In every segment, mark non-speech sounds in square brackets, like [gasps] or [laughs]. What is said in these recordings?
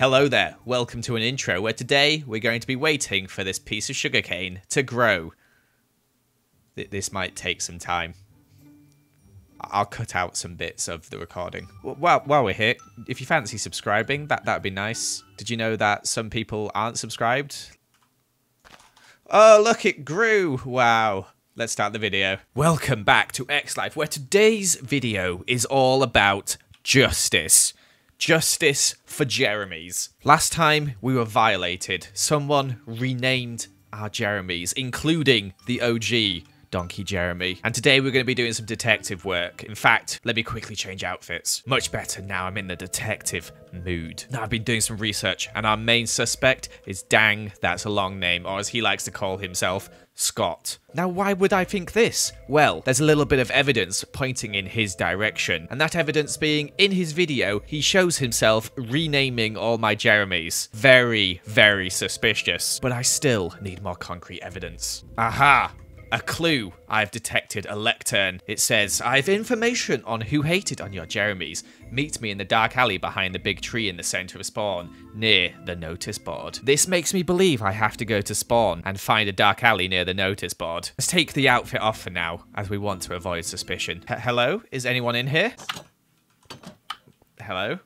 Hello there, welcome to an intro where today we're going to be waiting for this piece of sugarcane to grow. Th- This might take some time. I'll cut out some bits of the recording. While, while we're here, if you fancy subscribing, that that would be nice. Did you know that some people aren't subscribed? Oh, look, it grew! Wow. Let's start the video. Welcome back to X Life, where today's video is all about justice. Justice for Jeremys. Last time we were violated, someone renamed our Jeremys, including the OG Donkey Jeremy. And today we're going to be doing some detective work. In fact, let me quickly change outfits. Much better now I'm in the detective mood. Now I've been doing some research, and our main suspect is Dang, that's a long name, or as he likes to call himself, Scott. Now, why would I think this? Well, there's a little bit of evidence pointing in his direction, and that evidence being in his video, he shows himself renaming all my Jeremys. Very, very suspicious, but I still need more concrete evidence. Aha! A clue. I've detected a lectern. It says, I have information on who hated on your Jeremys. Meet me in the dark alley behind the big tree in the center of spawn, near the notice board. This makes me believe I have to go to spawn and find a dark alley near the notice board. Let's take the outfit off for now, as we want to avoid suspicion. H- hello? Is anyone in here? Hello?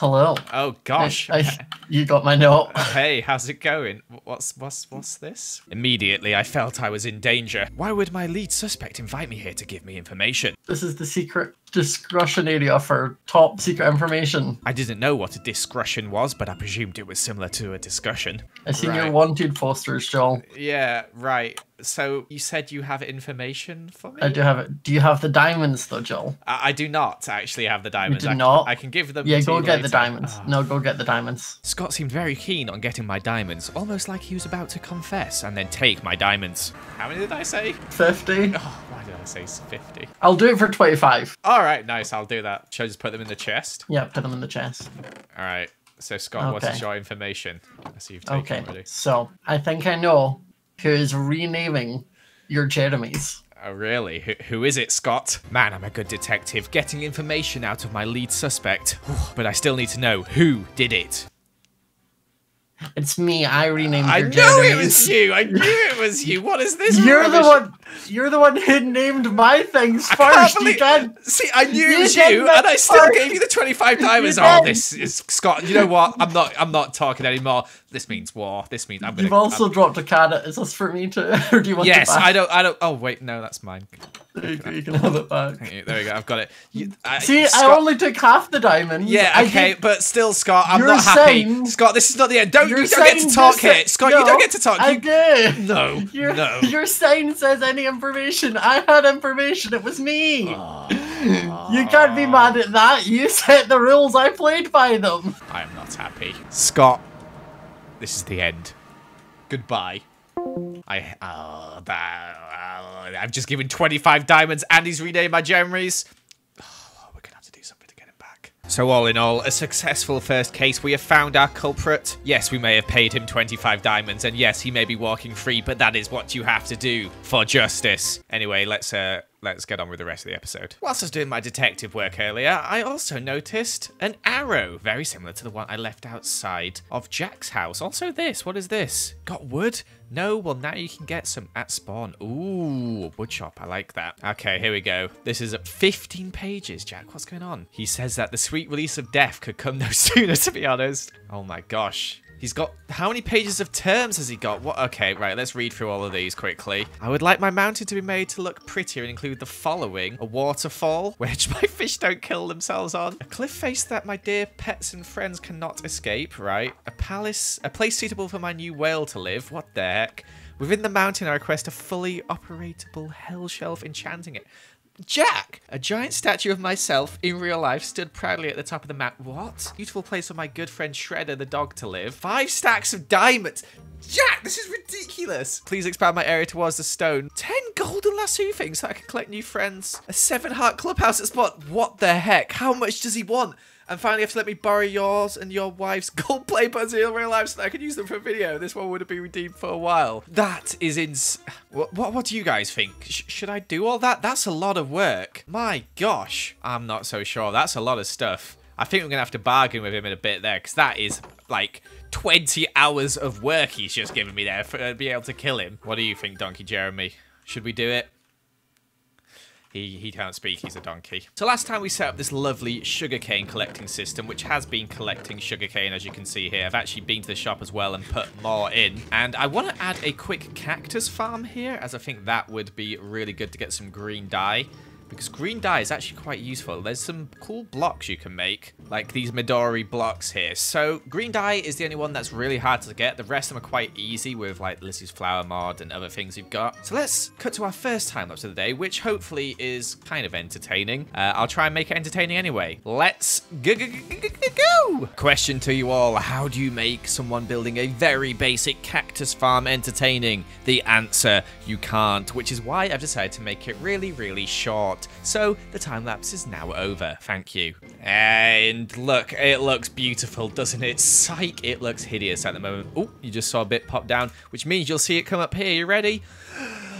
Hello. Oh gosh. I, I- you got my note. [laughs] Hey, how's it going? What's what's what's this? Immediately, I felt I was in danger. Why would my lead suspect invite me here to give me information? This is the secret discussion area for top secret information. I didn't know what a discretion was, but I presumed it was similar to a discussion. I seen your Right. wanted posters, Joel. Yeah, right. So you said you have information for me? I do have it. Do you have the diamonds though, Joel? I, I do not actually have the diamonds. You do I can- not? I can give them. Yeah, to go you get the diamonds. Ah. No, go get the diamonds. Scott seemed very keen on getting my diamonds, almost like he was about to confess and then take my diamonds. How many did I say? 50. Oh, why did I say 50? I'll do it for 25. All right, nice. I'll do that. Should I just put them in the chest? Yeah, put them in the chest. All right. So Scott, what is your information? I see you've taken Okay, already. so I think I know who is renaming your Jeremys. Oh, really? Who, who is it, Scott? Man, I'm a good detective, getting information out of my lead suspect. But I still need to know who did it. It's me. I renamed I your knew Jeremys. it was you. I knew it was you. What is this? You're the one. You're the one who named my things I can't first. You can't. See, I knew it You was you, and I still first. gave you the twenty-five diamonds. [laughs] You Oh, this is Scott. You know what? I'm not. I'm not talking anymore. This means war. This means I'm gonna. You've also I'm- dropped a card. Is this for me to, [laughs] or do you want yes. I don't. I don't. Oh wait, no, that's mine. There you, go, you can have it back. There we go. I've got it. You, I, See, I only took half the diamonds. Yeah, okay, but still, Scott, I'm not happy. saying- Scott, this is not the end. Don't you don't get to talk here, Scott. you don't get to talk. I You, did. no, Your, no. your sign says any information. I had information. It was me. You can't be mad at that. You set the rules. I played by them. I am not happy, Scott. This is the end. Goodbye. I that, uh, I've just given 25 diamonds, and he's renamed my Jeremy's. Oh, we're gonna have to do something to get him back. So all in all, a successful first case. We have found our culprit. Yes, we may have paid him 25 diamonds, and yes, he may be walking free, but that is what you have to do for justice. Anyway, let's uh let's get on with the rest of the episode. Whilst I was doing my detective work earlier, I also noticed an arrow, very similar to the one I left outside of Jack's house. Also this, what is this? Got wood? No, well now you can get some at spawn. Ooh, wood shop, I like that. Okay, here we go. This is 15 pages, Jack, what's going on? He says that the sweet release of death could come [laughs] no sooner, to be honest. Oh my gosh. He's got how many pages of terms has he got? What? Okay, right. Let's read through all of these quickly. I would like my mountain to be made to look prettier and include the following: a waterfall, [laughs] which my fish don't kill themselves on; a cliff face that my dear pets and friends cannot escape. Right? A palace, a place suitable for my new whale to live. What the heck? Within the mountain, I request a fully operatable hell shelf enchanting it. Jack! A giant statue of myself in real life stood proudly at the top of the map. What? Beautiful place for my good friend Shredder the dog to live. Five stacks of diamonds. Jack, this is ridiculous. Please expand my area towards the stone. Ten golden lasso things so I can collect new friends. A seven heart clubhouse at spot. What the heck? How much does he want? And finally, have to let me borrow yours and your wife's gold play buttons in real life so I can use them for video. This one would have been redeemed for a while. That is ins. What, what, what do you guys think? Sh- should I do all that? That's a lot of work. My gosh. I'm not so sure. That's a lot of stuff. I think we're going to have to bargain with him in a bit there, because that is, like, 20 hours of work he's just given me there for to be able to kill him. What do you think, Donkey Jeremy? Should we do it? He, he can't speak, he's a donkey. So last time we set up this lovely sugarcane collecting system, which has been collecting sugarcane, as you can see here. I've actually been to the shop as well and put more in. And I want to add a quick cactus farm here, as I think that would be really good to get some green dye because green dye is actually quite useful. There's some cool blocks you can make, like these Midori blocks here. So green dye is the only one that's really hard to get. The rest of them are quite easy with like Lizzie's flower mod and other things you've got. So let's cut to our first time lapse of the day, which hopefully is kind of entertaining. Uh, I'll try and make it entertaining anyway. Let's go, go, go, go, go! Question to you all, how do you make someone building a very basic cactus farm entertaining? The answer, you can't, which is why I've decided to make it really, really short. So the time lapse is now over. Thank you. And look, it looks beautiful, doesn't it? Psych, it looks hideous at the moment. Oh, you just saw a bit pop down, which means you'll see it come up here. You ready?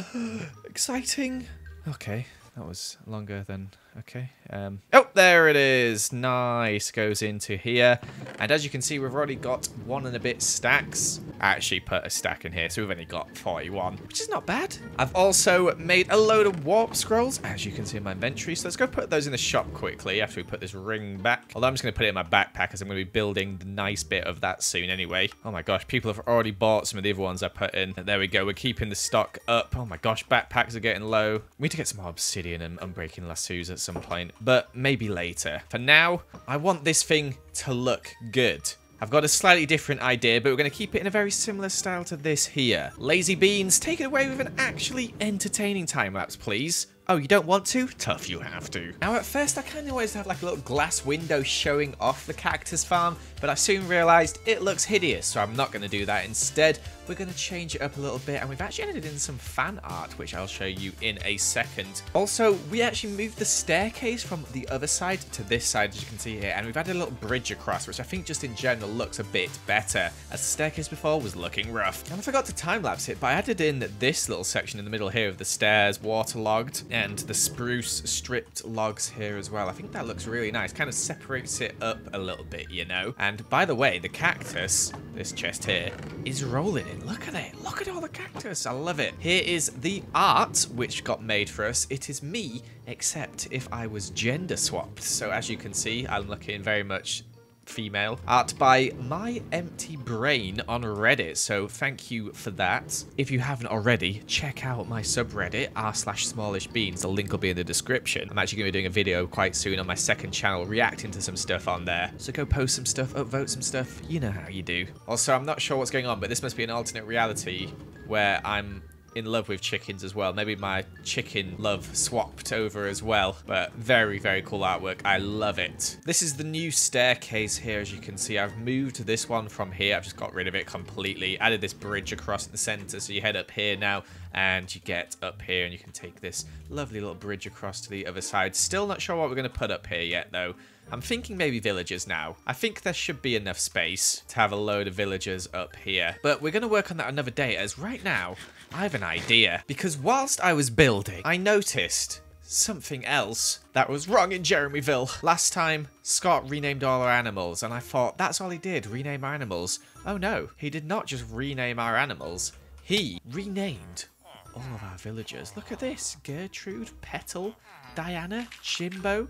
[gasps] Exciting. Okay, that was longer than okay. Um, oh, there it is. Nice. Goes into here. And as you can see, we've already got one and a bit stacks. I actually put a stack in here, so we've only got 41, which is not bad. I've also made a load of warp scrolls, as you can see in my inventory. So let's go put those in the shop quickly after we put this ring back. Although I'm just going to put it in my backpack, as I'm going to be building the nice bit of that soon anyway. Oh my gosh, people have already bought some of the other ones I put in. There we go. We're keeping the stock up. Oh my gosh, backpacks are getting low. We need to get some more obsidian and unbreaking lassos at some point, but maybe later. For now, I want this thing to look good. I've got a slightly different idea, but we're going to keep it in a very similar style to this here. Lazy Beans, take it away with an actually entertaining time-lapse, please. Oh, you don't want to? Tough, you have to. Now, at first, I kind of wanted to have like a little glass window showing off the cactus farm, but I soon realized it looks hideous, so I'm not going to do that. Instead, we're going to change it up a little bit, and we've actually added in some fan art, which I'll show you in a second. Also, we actually moved the staircase from the other side to this side, as you can see here, and we've added a little bridge across, which I think just in general looks a bit better, as the staircase before was looking rough. And I forgot to time-lapse it, but I added in this little section in the middle here of the stairs waterlogged, the spruce stripped logs here as well. I think that looks really nice. Kind of separates it up a little bit, you know? And by the way, the cactus, this chest here, is rolling in. Look at it. Look at all the cactus. I love it. Here is the art which got made for us. It is me, except if I was gender swapped. So as you can see, I'm looking very much female. Art by My Empty Brain on Reddit, so thank you for that. If you haven't already, check out my subreddit, r slash smallish beans. The link will be in the description. I'm actually going to be doing a video quite soon on my second channel reacting to some stuff on there. So go post some stuff, upvote some stuff. You know how you do. Also, I'm not sure what's going on, but this must be an alternate reality where I'm in love with chickens as well. Maybe my chicken love swapped over as well. But very, very cool artwork. I love it. This is the new staircase here, as you can see. I've moved this one from here. I've just got rid of it completely. Added this bridge across the center. So you head up here now and you get up here and you can take this lovely little bridge across to the other side. Still not sure what we're going to put up here yet, though. I'm thinking maybe villagers now. I think there should be enough space to have a load of villagers up here. But we're going to work on that another day, as right now, I have an idea. Because whilst I was building, I noticed something else that was wrong in Jeremyville. Last time, Scott renamed all our animals, and I thought, that's all he did, rename our animals. Oh no, he did not just rename our animals. He renamed all of our villagers. Look at this. Gertrude, Petal, Diana, Jimbo,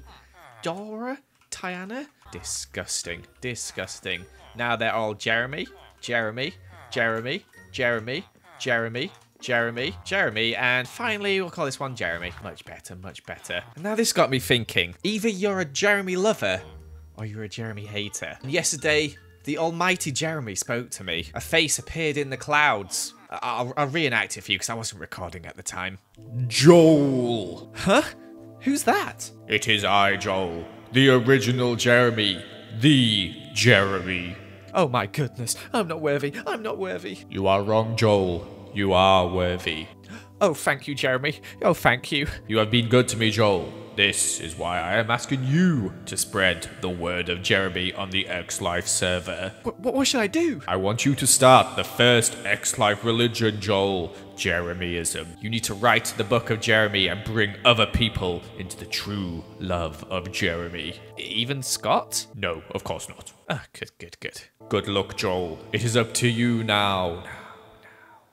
Dora, Tiana. Disgusting. Disgusting. Now they're all Jeremy, Jeremy, Jeremy, Jeremy, Jeremy, Jeremy, Jeremy, and finally we'll call this one Jeremy. Much better, much better. And now this got me thinking. Either you're a Jeremy lover or you're a Jeremy hater. And yesterday, the almighty Jeremy spoke to me. A face appeared in the clouds. I'll, I'll reenact it for you because I wasn't recording at the time. Joel. Huh? Who's that? It is I, Joel. The original Jeremy. The Jeremy. Oh my goodness. I'm not worthy. I'm not worthy. You are wrong, Joel. You are worthy. Oh, thank you, Jeremy. Oh, thank you. You have been good to me, Joel. This is why I am asking you to spread the word of Jeremy on the X Life server. What, what should I do? I want you to start the first X Life religion, Joel. Jeremyism. You need to write the book of Jeremy and bring other people into the true love of Jeremy. Even Scott? No, of course not. Oh, good, good, good. Good luck, Joel. It is up to you now.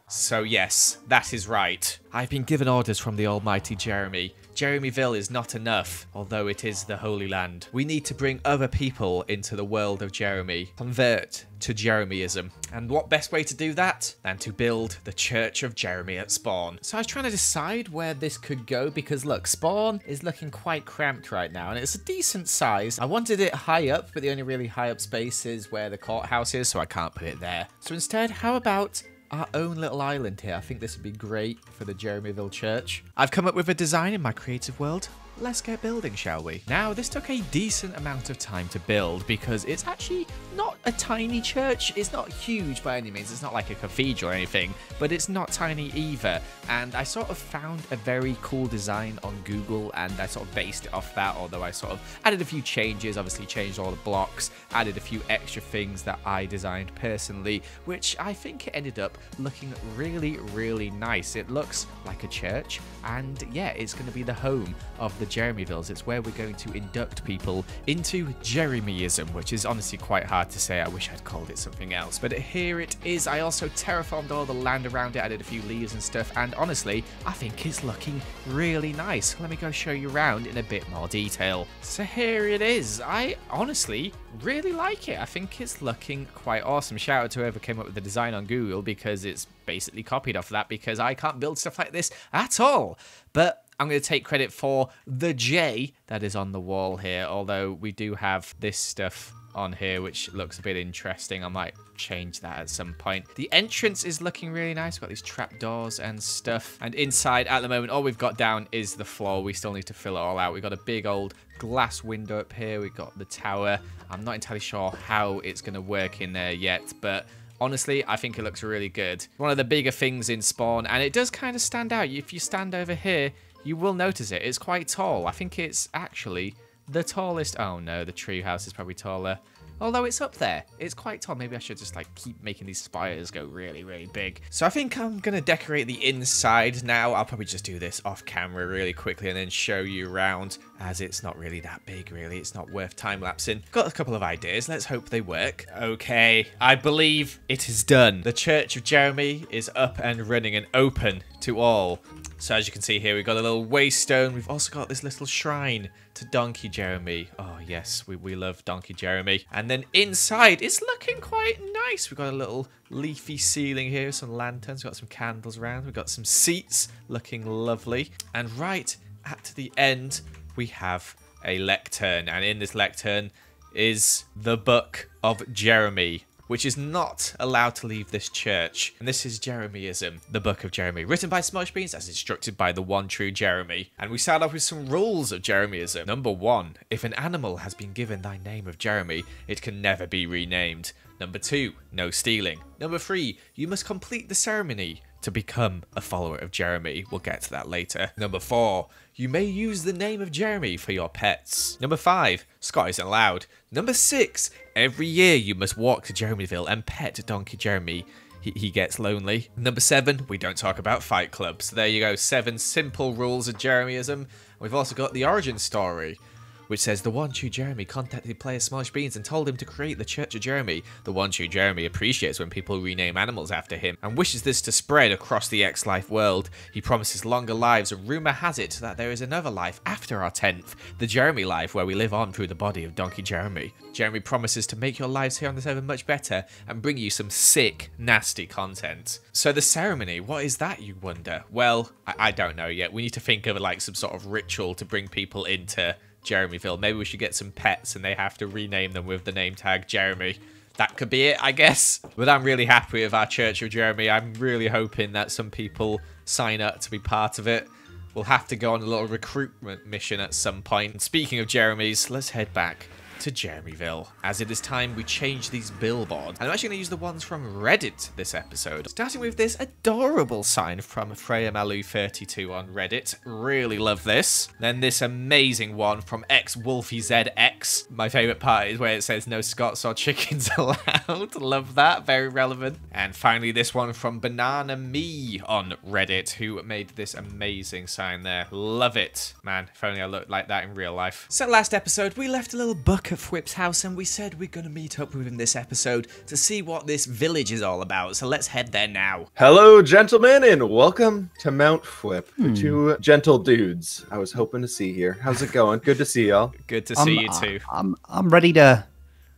So yes, that is right. I've been given orders from the almighty Jeremy. Jeremyville is not enough, although it is the Holy Land. We need to bring other people into the world of Jeremy, convert to Jeremyism. And what best way to do that than to build the Church of Jeremy at Spawn? So I was trying to decide where this could go because look, Spawn is looking quite cramped right now and it's a decent size. I wanted it high up, but the only really high up space is where the courthouse is, so I can't put it there. So instead, how about our own little island here. I think this would be great for the Jeremyville Church. I've come up with a design in my creative world. Let's get building, shall we? Now, this took a decent amount of time to build because it's actually not a tiny church. It's not huge by any means. It's not like a cathedral or anything, but it's not tiny either. And I sort of found a very cool design on Google and I sort of based it off that, although I sort of added a few changes, obviously changed all the blocks, added a few extra things that I designed personally, which I think it ended up looking really, really nice. It looks like a church, and yeah, it's going to be the home of the Jeremyvilles. It's where we're going to induct people into Jeremyism, which is honestly quite hard to say. I wish I'd called it something else, but here it is. I also terraformed all the land around it, added a few leaves and stuff, and honestly, I think it's looking really nice. Let me go show you around in a bit more detail. So here it is. I honestly really like it. I think it's looking quite awesome. Shout out to whoever came up with the design on Google because it's basically copied off that because I can't build stuff like this at all. But I'm going to take credit for the J that is on the wall here, although we do have this stuff on here, which looks a bit interesting. I might change that at some point. The entrance is looking really nice. We've got these trap doors and stuff. And inside, at the moment, all we've got down is the floor. We still need to fill it all out. We've got a big old glass window up here. We've got the tower. I'm not entirely sure how it's going to work in there yet, but honestly, I think it looks really good. One of the bigger things in Spawn, and it does kind of stand out. If you stand over here, you will notice it. It's quite tall. I think it's actually the tallest. Oh no, the treehouse is probably taller. Although it's up there. It's quite tall. Maybe I should just like keep making these spires go really, really big. So I think I'm to decorate the inside now. I'll probably just do this off camera really quickly and then show you around as it's not really that big really. It's not worth time-lapsing. Got a couple of ideas. Let's hope they work. Okay, I believe it is done. The Church of Jeremy is up and running and open to all. So as you can see here, we've got a little waystone. We've also got this little shrine to Donkey Jeremy. Oh, yes, we, we love Donkey Jeremy. And then inside, it's looking quite nice. We've got a little leafy ceiling here, some lanterns, we've got some candles around. We've got some seats looking lovely. And right at the end, we have a lectern. And in this lectern is the Book of Jeremy which is not allowed to leave this church. And this is Jeremyism, the Book of Jeremy, written by Smallish Beans as instructed by the one true Jeremy. And we start off with some rules of Jeremyism. Number one, if an animal has been given thy name of Jeremy, it can never be renamed. Number two, no stealing. Number three, you must complete the ceremony to become a follower of Jeremy. We'll get to that later. Number four, you may use the name of Jeremy for your pets. Number five, Scott isn't allowed. Number six, every year you must walk to Jeremyville and pet Donkey Jeremy. He, he gets lonely. Number seven, we don't talk about fight clubs. There you go, seven simple rules of Jeremyism. We've also got the origin story which says the one true Jeremy contacted player Smallish Beans and told him to create the Church of Jeremy. The one true Jeremy appreciates when people rename animals after him and wishes this to spread across the X-Life world. He promises longer lives and rumour has it that there is another life after our 10th, the Jeremy life where we live on through the body of Donkey Jeremy. Jeremy promises to make your lives here on the server much better and bring you some sick, nasty content. So the ceremony, what is that you wonder? Well, I, I don't know yet. We need to think of like some sort of ritual to bring people into Jeremyville. Maybe we should get some pets and they have to rename them with the name tag Jeremy. That could be it, I guess. But I'm really happy with our Church of Jeremy. I'm really hoping that some people sign up to be part of it. We'll have to go on a little recruitment mission at some point. Speaking of Jeremy's, let's head back to Jeremyville, as it is time we change these billboards. And I'm actually going to use the ones from Reddit this episode, starting with this adorable sign from Freya Malu 32 on Reddit. Really love this. Then this amazing one from X ZX. My favorite part is where it says no Scots or chickens [laughs] allowed. love that, very relevant. And finally, this one from Banana Me on Reddit, who made this amazing sign there. Love it. Man, if only I looked like that in real life. So last episode, we left a little book at fWhip's house and we said we're going to meet up with him this episode to see what this village is all about. So let's head there now. Hello, gentlemen, and welcome to Mount Fwip. The hmm. two gentle dudes I was hoping to see here. How's it going? Good to see y'all. Good to I'm- see you too. I'm I'm ready to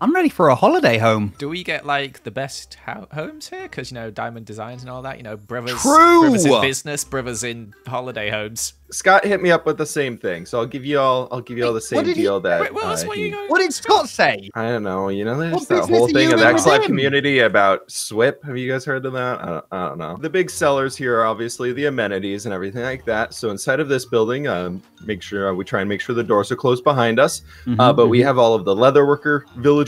I'm ready for a holiday home. Do we get like the best ho- homes here? Because you know diamond designs and all that. You know, brothers, True! brothers in business, brothers in holiday homes. Scott hit me up with the same thing, so I'll give you all. I'll give you all the same did he- deal that. Wait, what else uh, were he- you going? What did Scott say? I don't know. You know, there's What that whole thing of the in X Life community about SWIP. Have you guys heard of that? I don't, I don't know. The big sellers here are obviously the amenities and everything like that. So inside of this building, um, make sure uh, we try and make sure the doors are closed behind us. Mm-hmm, Uh, but we have all of the leatherworker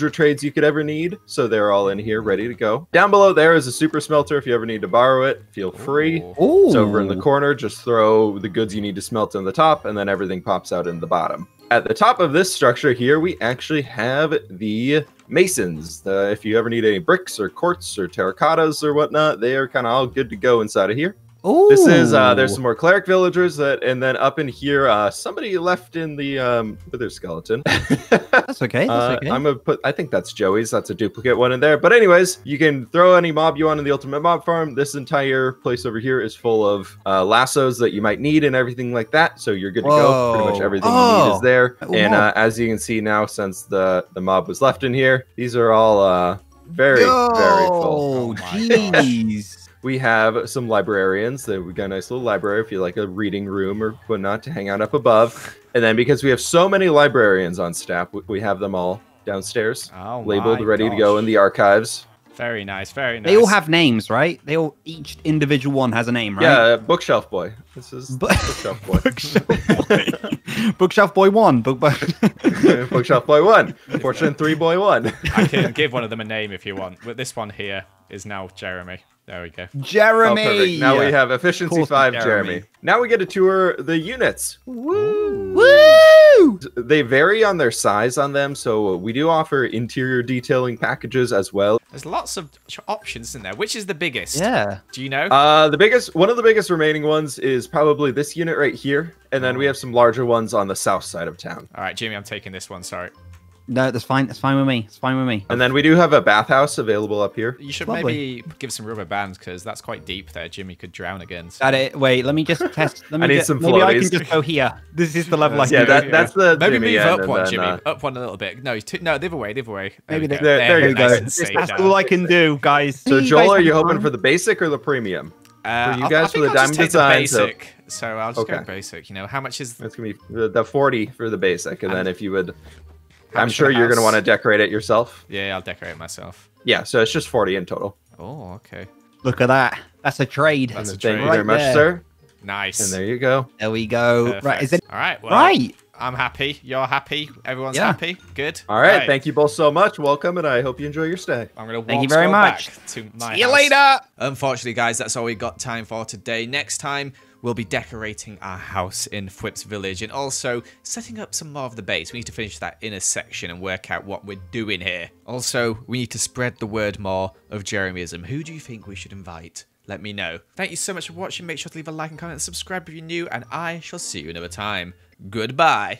trades you could ever need. So they're all in here ready to go. Down below there is a super smelter. If you ever need to borrow it, feel free. Ooh. Oh, It's over in the corner. Just throw the goods you need to smelt on the top, and then everything pops out in the bottom. At the top of this structure here, we actually have the masons. Uh, if you ever need any bricks or quartz or terracottas or whatnot, they are kind of all good to go inside of here. This is uh, there's some more cleric villagers that, and then up in here, uh, somebody left in the um, wither skeleton. [laughs] That's okay. That's Uh, okay. I'm gonna put. I think that's Joey's. That's a duplicate one in there. But anyways, you can throw any mob you want in the ultimate mob farm. This entire place over here is full of uh, lassos that you might need and everything like that. So you're good to go. Pretty much Whoa. everything you need Oh. is there. Oh, And uh, as you can see now, since the the mob was left in here, these are all uh, very very full. Oh, my jeez. We have some librarians. That we got a nice little library if you like a reading room or whatnot to hang out up above. And then because we have so many librarians on staff, we- we have them all downstairs, Oh, labeled, my ready to go in the archives. Very nice, very nice. They all have names, right? They all each individual one has a name, right? Yeah, bookshelf boy. This is Bu- bookshelf boy. [laughs] [laughs] Bookshelf boy one. Book book. [laughs] bookshelf boy one. Fortune three boy one. I can give one of them a name if you want. But this one here is now Jeremy. There we go. Oh, Jeremy. perfect. Now we have efficiency five, Jeremy. Jeremy. Now we get to tour the units. Woo! Woo! They vary on their size on them, so we do offer interior detailing packages as well. There's lots of options in there. Which is the biggest? Yeah. Do you know? Uh, the biggest, one of the biggest remaining ones is probably this unit right here, and then we have some larger ones on the south side of town. all right, Jimmy, I'm taking this one. Sorry. No, that's fine. That's fine with me. It's fine with me. And then we do have a bathhouse available up here. You should Lovely. maybe give some rubber bands because that's quite deep there. Jimmy could drown again. so- Got it. Wait, let me just [laughs] test. Let me I need just, some maybe I can just go here. This is the level I can Yeah, go. that, that's the Maybe Jimmy move up one, then, Jimmy. uh, Up one a little bit. No, two, no, the other way, the other way. Maybe we the- go. There- there you're you nice go. That's safe that's down. all I can do, guys. So You Joel, guys are you hoping fun. for the basic or the premium? Uh, For you guys I for the I'll diamond design, the so- I'll just go basic. You know, how much is? That's gonna be the, the forty for the basic, and then if you would, how I'm sure you're gonna want to decorate it yourself. Yeah, I'll decorate myself. Yeah, so it's just forty in total. Oh, okay. Look at that. That's a trade. That's a Thank you trade. very much, there. sir. Nice. And there you go. There we go. Right. Is it All right. Well, right? I'm happy. You're happy. Everyone's Yeah. happy. Good. All right, thank you both so much. Welcome, and I hope you enjoy your stay. I'm gonna walk Thank you very much. back to my See you later. Unfortunately, guys, that's all we got time for today. Next time, we'll be decorating our house in fWhip's village and also setting up some more of the base. We need to finish that inner section and work out what we're doing here. Also, we need to spread the word more of Jeremyism. Who do you think we should invite? Let me know. Thank you so much for watching. Make sure to leave a like and comment and subscribe if you're new, and I shall see you another time. Goodbye.